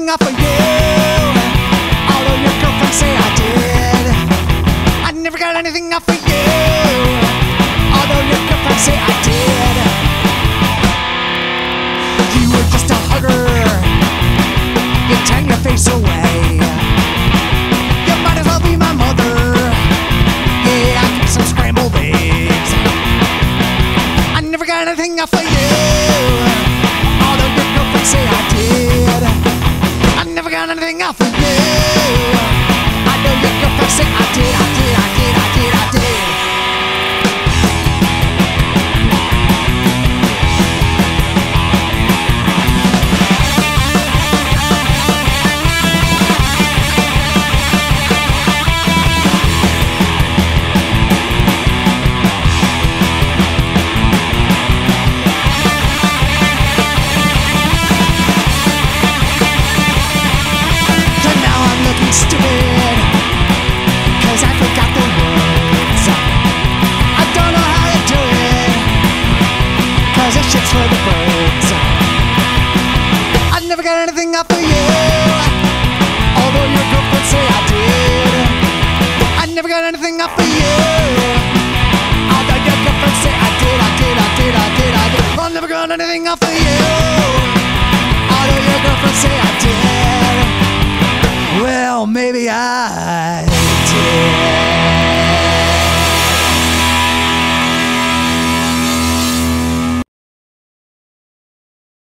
anything off of you. Although your girlfriend say I did. I never got anything off of you. Although your girlfriend say I did. You were just a hugger. You turn your face away. You might as well be my mother. Yeah, I keep some scrambled eggs. I never got anything off of you. Off you. I know your girlfriend say I did, got anything off of you. Although your girlfriend say I did I never got anything off for you. Although your girlfriend say I did, I did, I did, I did, I did. I never got anything off of you. Although your girlfriend say I did. Well, maybe I.